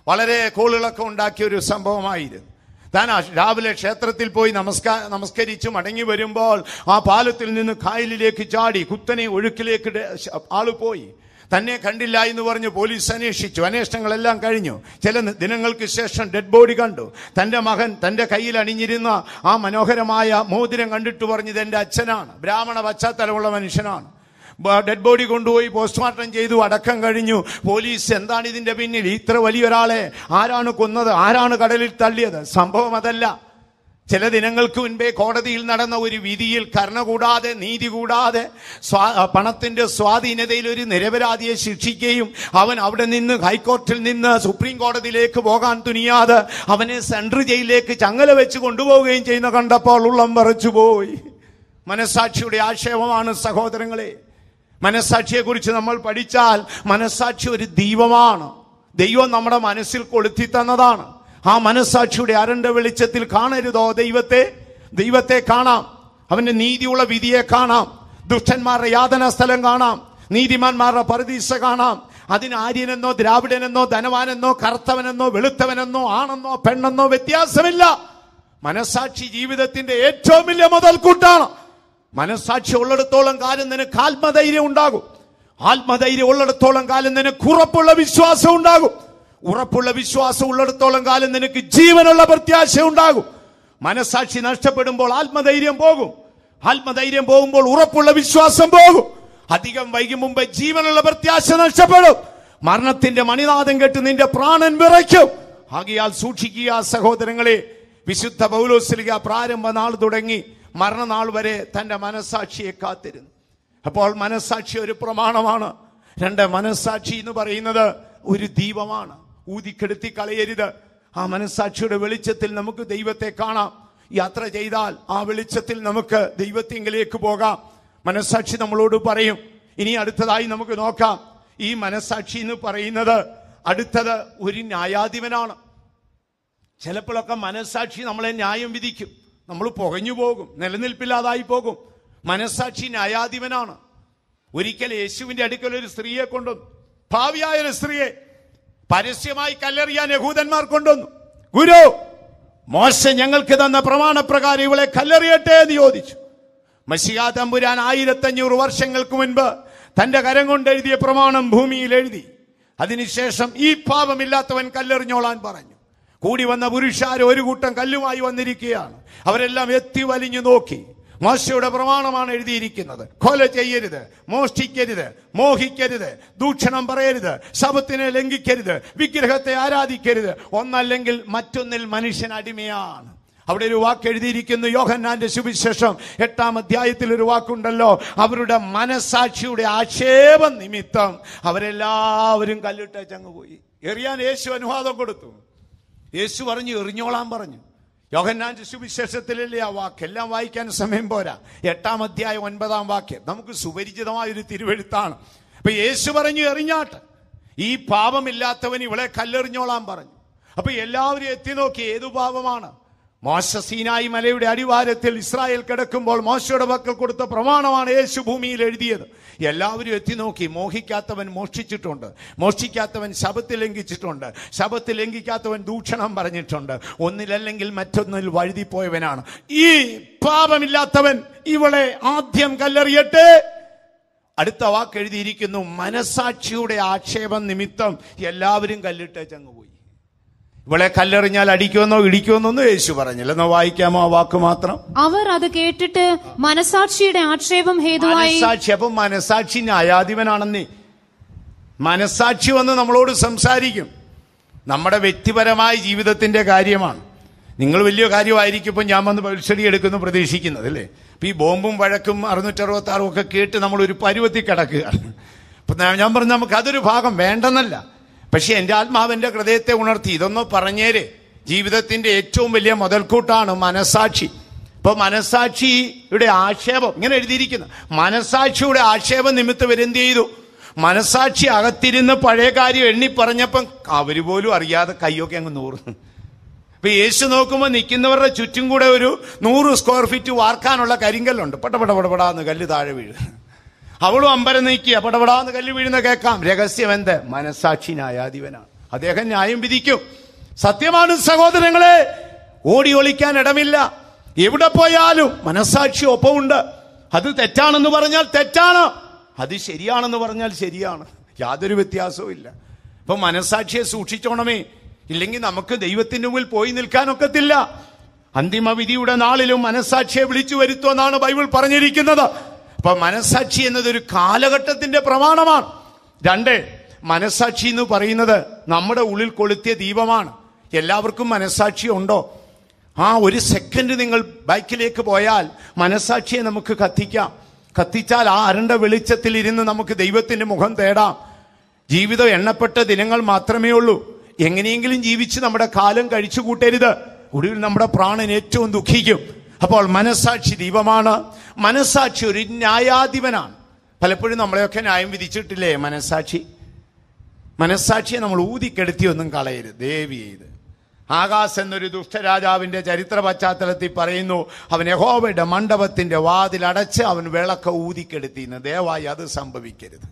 വളരെ കോളുകളൊക്കെ ഉണ്ടാക്കിയ ഒരു സംഭവമായിരുന്നു. താൻ രാവിലെ ക്ഷേത്രത്തിൽ പോയി നമസ്കാര നമസ്കരിച്ച് മടങ്ങി വരുമ്പോൾ ആ പാലത്തിൽ നിന്ന് കായലിലേക്ക് ചാടി കുത്തനെ ഒഴുക്കിലേക്ക് ആൾ പോയി. തന്നെ കണ്ടില്ല എന്ന് പറഞ്ഞ് പോലീസ് അന്വേഷിച്ചു. അന്വേഷണങ്ങളെല്ലാം കഴിഞ്ഞു. ചില ദിനങ്ങൾക്ക് ശേഷം ഡെഡ് ബോഡി കണ്ടു. തന്റെ മകൻ തന്റെ കയ്യിൽ അണിഞ്ഞിരുന്ന ആ മനോഹരമായ മോതിരം കണ്ടിട്ട് പറഞ്ഞത് എന്റെ അച്ഛനാണ്. ബ്രാഹ്മണ പശ്ചാത്തലമുള്ള മനുഷ്യനാണ്. ഡെഡ് ബോഡി കൊണ്ടുപോയി പോസ്റ്റ്മോർട്ടം ചെയ്തു. അടക്കം കഴിഞ്ഞു. പോലീസ് എന്താണ് ഇതിന്റെ പിന്നിൽ? ഇത്ര വലിയൊരാളെ ആരാണ് കൊന്നത്? ആരാണ് കടലിൽ തള്ളിയത്? സംഭവം അതല്ല. ചില ദിനങ്ങൾക്ക് മുൻപേ കോടതിയിൽ നടന്ന ഒരു വിധിയിൽ കർണ കൂടാതെ നീതി കൂടാതെ സ്വാ- പണത്തിന്റെ സ്വാധീനതയിൽ ഒരു നിരപരാധിയെ ശിക്ഷിക്കുകയും അവൻ അവിടെ നിന്ന് ഹൈക്കോർട്ടിൽ നിന്ന് സുപ്രീം കോടതിയിലേക്ക് പോകാൻ തുനിയാതെ അവനെ സെൻട്രൽ ജയിലിലേക്ക് ചങ്ങല വെച്ച് കൊണ്ടുപോവുകയും ചെയ്യുന്ന കണ്ടപ്പോൾ ഉള്ളം പറിച്ചുപോയി മനസ്സാക്ഷിയുടെ ആക്ഷേപമാണ് സഹോദരങ്ങളെ. മനസ്സാക്ഷിയെക്കുറിച്ച് നമ്മൾ പഠിച്ചാൽ മനസ്സാക്ഷി ഒരു ദൈവമാണ്. ദൈവം നമ്മുടെ മനസ്സിൽ കൊളുത്തി തന്നതാണ്. ആ മനസാക്ഷിയുടെ അരണ്ട വെളിച്ചത്തിൽ കാണരുതോ ദൈവത്തെ? ദൈവത്തെ കാണാം. അവന്റെ നീതിയുള്ള വിധിയെ കാണാം. ദുഷ്ടന്മാരുടെ യാതന സ്ഥലം കാണാം. നീതിമാന്മാരുടെ പരദീശ കാണാം. അതിന് ആര്യനെന്നോ ദ്രാവിഡനെന്നോ ധനവാനെന്നോ കറുത്തവനെന്നോ വെളുത്തവനെന്നോ ആണെന്നോ പെണ്ണെന്നോ വ്യത്യാസമില്ല. മനസാക്ഷി ജീവിതത്തിന്റെ ഏറ്റവും വലിയ മുതൽക്കൂട്ടാണ്. മനസാക്ഷി ഉള്ളിടത്തോളം കാലം നിനക്ക് ആത്മധൈര്യം ഉണ്ടാകും. ആത്മധൈര്യം ഉള്ളിടത്തോളം കാലം നിനക്ക് ഉറപ്പുള്ള വിശ്വാസം ഉണ്ടാകും. ഉറപ്പുള്ള വിശ്വാസം ഉള്ളിടത്തോളം കാലം നിനക്ക് ജീവനുള്ള പ്രത്യാശ ഉണ്ടാകും. മനസാക്ഷി നഷ്ടപ്പെടുമ്പോൾ ആത്മധൈര്യം പോകും. ആത്മധൈര്യം പോകുമ്പോൾ ഉറപ്പുള്ള വിശ്വാസം പോകും. അധികം വൈകി മുമ്പ് ജീവനുള്ള പ്രത്യാശ നഷ്ടപ്പെടും. മരണത്തിന്റെ മണിനാഥം കെട്ട് നിന്റെ പ്രാണൻ വിറയ്ക്കും. ആകിയാൽ സൂക്ഷിക്കുക സഹോദരങ്ങളെ. വിശുദ്ധ പൗലോസ്ലിക പ്രാരംഭ നാൾ തുടങ്ങി മരണനാൾ വരെ തന്റെ മനസാക്ഷിയെ കാത്തിരുന്നു. അപ്പോൾ മനസാക്ഷി ഒരു പ്രമാണമാണ്. രണ്ട് മനസാക്ഷി എന്ന് പറയുന്നത് ഒരു ദീപമാണ്. ഊതിക്കെടുത്തി കളയരുത്. ആ മനസാക്ഷിയുടെ വെളിച്ചത്തിൽ നമുക്ക് ദൈവത്തെ കാണാം. യാത്ര ചെയ്താൽ ആ വെളിച്ചത്തിൽ നമുക്ക് ദൈവത്തിങ്കിലേക്ക് പോകാം. മനസാക്ഷി നമ്മളോട് പറയും ഇനി അടുത്തതായി നമുക്ക് നോക്കാം. ഈ മനസാക്ഷി എന്ന് പറയുന്നത് അടുത്തത് ഒരു ന്യായാധിപനാണ്. ചിലപ്പോഴൊക്കെ മനസാക്ഷി നമ്മളെ ന്യായം വിധിക്കും. നമ്മൾ പുകഞ്ഞു പോകും നിലനിൽപ്പില്ലാതായി പോകും. മനസാക്ഷി ന്യായാധിപനാണ്. ഒരിക്കൽ യേശുവിന്റെ അടുക്കൽ ഒരു സ്ത്രീയെ കൊണ്ടുവന്നു. ഭാവിയായ ഒരു സ്ത്രീയെ. പരസ്യമായി കല്ലെറിയാൻ യഹൂദന്മാർ കൊണ്ടുവന്നു. ഗുരു മോശ ഞങ്ങൾക്ക് തന്ന പ്രമാണപ്രകാരം ഇവളെ കല്ലെറിയട്ടെ എന്ന് ചോദിച്ചു. മസിയാ തമ്പുരാൻ ആയിരത്തഞ്ഞൂറ് വർഷങ്ങൾക്ക് മുൻപ് തന്റെ കരം കൊണ്ട് എഴുതിയ പ്രമാണം ഭൂമിയിൽ എഴുതി. അതിനുശേഷം ഈ പാപമില്ലാത്തവൻ കല്ലെറിഞ്ഞോളാൻ പറഞ്ഞു. കൂടി വന്ന പുരുഷാർ ഒരു കൂട്ടം കല്ലുമായി വന്നിരിക്കുകയാണ്. അവരെല്ലാം എത്തി വലിഞ്ഞു നോക്കി. മോശയുടെ പ്രമാണമാണ് എഴുതിയിരിക്കുന്നത്. കൊല ചെയ്യരുത് മോഷ്ടിക്കരുത് മോഹിക്കരുത് ദൂക്ഷണം പറയരുത് ശബത്തിനെ ലംഘിക്കരുത് വിഗ്രഹത്തെ ആരാധിക്കരുത്. ഒന്നല്ലെങ്കിൽ മറ്റൊന്നിൽ മനുഷ്യൻ അടിമയാണ്. അവിടെ ഒരു വാക്ക് എഴുതിയിരിക്കുന്നു യോഹന്നാന്റെ സുവിശേഷം എട്ടാം അധ്യായത്തിൽ ഒരു വാക്കുണ്ടല്ലോ അവരുടെ മനസാക്ഷിയുടെ ആക്ഷേപം നിമിത്തം അവരെല്ലാവരും കല്ലിട്ട് പോയി. എറിയാൻ യേശു അനുവാദം കൊടുത്തു. യേശു പറഞ്ഞു എറിഞ്ഞോളാൻ പറഞ്ഞു. യോഹന്നാന്റെ സുവിശേഷത്തിലല്ലേ ആ വാക്ക്? എല്ലാം വായിക്കാൻ സമയം പോരാ. എട്ടാം അധ്യായം ഒൻപതാം വാക്യം. നമുക്ക് സുപരിചിതമായ ഒരു തിരുവെഴുത്താണ്. അപ്പൊ യേശു പറഞ്ഞു എറിഞ്ഞാട്ട്. ഈ പാപമില്ലാത്തവൻ ഇവളെ കല്ലെറിഞ്ഞോളാൻ പറഞ്ഞു. അപ്പൊ എല്ലാവരും എത്തി നോക്കി ഏതു പാപമാണ്? മോശ സീനായി മലയുടെ അടിവാരത്തിൽ ഇസ്രായേൽ കിടക്കുമ്പോൾ മോശയുടെ പക്കൽ കൊടുത്ത പ്രമാണമാണ് യേശു ഭൂമിയിൽ എഴുതിയത്. എല്ലാവരും എത്തി നോക്കി. മോഹിക്കാത്തവൻ മോഷ്ടിച്ചിട്ടുണ്ട്. മോഷ്ടിക്കാത്തവൻ ശബത്ത് ലംഘിച്ചിട്ടുണ്ട്. ശബത്ത് ലംഘിക്കാത്തവൻ ദൂഷണം പറഞ്ഞിട്ടുണ്ട്. ഒന്നിലല്ലെങ്കിൽ മറ്റൊന്നിൽ വഴുതിപ്പോയവനാണ്. ഈ പാപമില്ലാത്തവൻ ഇവളെ ആദ്യം കല്ലെറിയട്ടെ. അടുത്ത വാക്ക് എഴുതിയിരിക്കുന്നു മനസാക്ഷിയുടെ ആക്ഷേപം നിമിത്തം എല്ലാവരും കല്ലിട്ട് പോയി. ഇവളെ കല്ലെറിഞ്ഞാൽ അടിക്കുമെന്നോ ഇടിക്കുമെന്നൊന്നും യേശു പറഞ്ഞില്ല. എന്നോ വായിക്കാമോ ആ വാക്ക് മാത്രം? അവർ അത് കേട്ടിട്ട് മനസാക്ഷിയുടെ ആക്ഷേപം ഹേതുവായി മനസാക്ഷി അപ്പം മനസാക്ഷി ന്യായാധിപനാണെന്നേ. മനസാക്ഷി വന്ന് നമ്മളോട് സംസാരിക്കും. നമ്മുടെ വ്യക്തിപരമായ ജീവിതത്തിന്റെ കാര്യമാണ്. നിങ്ങൾ വലിയ കാര്യമായിരിക്കും ഇപ്പം ഞാൻ വന്ന് പരീക്ഷടി എടുക്കുന്നു പ്രതീക്ഷിക്കുന്നത് അല്ലേ? അപ്പൊ ഈ ബോംബും വഴക്കും അറുന്നൂറ്ററുപത്തി ആറും ഒക്കെ കേട്ട് നമ്മൾ ഒരു പരുവത്തിൽ കിടക്കുകയാണ്. അപ്പൊ ഞാൻ പറഞ്ഞു നമുക്ക് അതൊരു ഭാഗം വേണ്ടെന്നല്ല. പക്ഷെ എന്റെ ആത്മാവിന്റെ ഹൃദയത്തെ ഉണർത്തി. ഇതൊന്ന് പറഞ്ഞേര്. ജീവിതത്തിന്റെ ഏറ്റവും വലിയ മുതൽക്കൂട്ടാണ് മനസാക്ഷി ഇപ്പോൾ മനസാക്ഷിയുടെ ആക്ഷേപം ഇങ്ങനെ എഴുതിയിരിക്കുന്നു. മനസാക്ഷിയുടെ ആക്ഷേപം നിമിത്തം ഇവരെന്ത് ചെയ്തു? മനസാക്ഷി അകത്തിരുന്ന് പഴയ കാര്യം എണ്ണി പറഞ്ഞപ്പം അവർ പോലും അറിയാതെ കയ്യൊക്കെ അങ്ങ് നൂറ് ഇപ്പൊ യേശു നോക്കുമ്പോൾ നിൽക്കുന്നവരുടെ ചുറ്റും കൂടെ ഒരു നൂറ് സ്ക്വയർ ഫീറ്റ് വാർക്കാനുള്ള കരിങ്കല്ലുണ്ട്. പടപട പടപടാന്ന് കല്ല് താഴെ വീഴും അവളും അമ്പരം നീക്കിയ പടപടാന്ന് കല്ല് വീഴുന്ന കേൾക്കാം. രഹസ്യം എന്ത്? മനസാക്ഷി ന്യായാധിപനാണ് അദ്ദേഹം ന്യായം വിധിക്കും. സത്യമാണ് സഹോദരങ്ങളെ ഓടി ഒളിക്കാൻ ഇടമില്ല. എവിടെ പോയാലും മനസാക്ഷി ഒപ്പമുണ്ട്. അത് തെറ്റാണെന്ന് പറഞ്ഞാൽ തെറ്റാണ്. അത് ശരിയാണെന്ന് പറഞ്ഞാൽ ശരിയാണ്. യാതൊരു വ്യത്യാസവും ഇല്ല. ഇപ്പൊ മനസാക്ഷിയെ സൂക്ഷിച്ചോണമേ. ഇല്ലെങ്കിൽ നമുക്ക് ദൈവത്തിന്റെ മുമ്പിൽ പോയി നിൽക്കാനൊക്കത്തില്ല അന്തിമ വിധിയുടെ നാളിലും മനസാക്ഷിയെ വിളിച്ചു വരുത്തുമെന്നാണ് ബൈബിൾ പറഞ്ഞിരിക്കുന്നത്. അപ്പൊ മനസാക്ഷി ഒരു കാലഘട്ടത്തിന്റെ പ്രമാണമാണ്. രണ്ട് മനസാക്ഷി എന്ന് പറയുന്നത് നമ്മുടെ ഉള്ളിൽ കൊളുത്തിയ ദീപമാണ്. എല്ലാവർക്കും മനസാക്ഷി ഉണ്ടോ? ആ ഒരു സെക്കൻഡ് നിങ്ങൾ ബൈക്കിലേക്ക് പോയാൽ മനസാക്ഷിയെ നമുക്ക് കത്തിക്കാം. കത്തിച്ചാൽ ആ അരണ്ട വെളിച്ചത്തിൽ ഇരുന്ന് നമുക്ക് ദൈവത്തിന്റെ മുഖം തേടാം. ജീവിതം എണ്ണപ്പെട്ട ദിനങ്ങൾ മാത്രമേ ഉള്ളൂ. എങ്ങനെയെങ്കിലും ജീവിച്ച് നമ്മുടെ കാലം കഴിച്ചു കൂട്ടരുത് ഒടുവിൽ നമ്മുടെ പ്രാണൻ ഏറ്റവും ദുഃഖിക്കും. അപ്പോൾ മനസാക്ഷി ദീപമാണ്. മനസാക്ഷി ഒരു ന്യായാധിപനാണ്. പലപ്പോഴും നമ്മളെയൊക്കെ ന്യായം വിധിച്ചിട്ടില്ലേ? മനസാക്ഷി. മനസാക്ഷിയെ നമ്മൾ ഊതിക്കെടുത്തി ഒന്നും കളയരുത്. ദേവി ചെയ്ത് ആകാശ് എന്നൊരു ദുഷ്ടരാജാവിന്റെ ചരിത്ര പശ്ചാത്തലത്തിൽ പറയുന്നു അവൻ യഹോവയുടെ മണ്ഡപത്തിന്റെ വാതിൽ അടച്ച് അവൻ വിളക്ക ഊതിക്കെടുത്തിന്ന്. ദയവായി അത് സംഭവിക്കരുത്.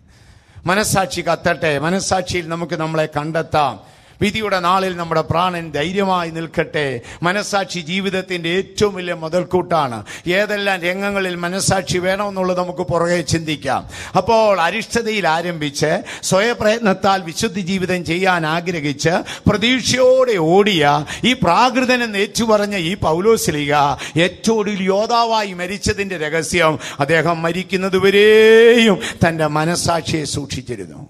മനസാക്ഷി കത്തട്ടെ. മനസാക്ഷിയിൽ നമുക്ക് നമ്മളെ കണ്ടെത്താം. വിധിയുടെ നാളിൽ നമ്മുടെ പ്രാണൻ ധൈര്യമായി നിൽക്കട്ടെ. മനസാക്ഷി ജീവിതത്തിന്റെ ഏറ്റവും വലിയ മുതൽക്കൂട്ടാണ്. ഏതെല്ലാം രംഗങ്ങളിൽ മനസാക്ഷി വേണമെന്നുള്ളത് നമുക്ക് പുറകെ ചിന്തിക്കാം. അപ്പോൾ അരിഷ്ടതയിൽ ആരംഭിച്ച് സ്വയപ്രയത്നത്താൽ വിശുദ്ധി ജീവിതം ചെയ്യാൻ ആഗ്രഹിച്ച് പ്രതീക്ഷയോടെ ഓടിയ ഈ പ്രാകൃതനെന്ന് ഏറ്റുപറഞ്ഞ ഈ പൗലോസ്ലിക ഏറ്റവും ഒടുവിൽ യോദ്ധാവായി മരിച്ചതിന്റെ രഹസ്യം അദ്ദേഹം മരിക്കുന്നതുവരെയും തന്റെ മനസാക്ഷിയെ സൂക്ഷിച്ചിരുന്നു.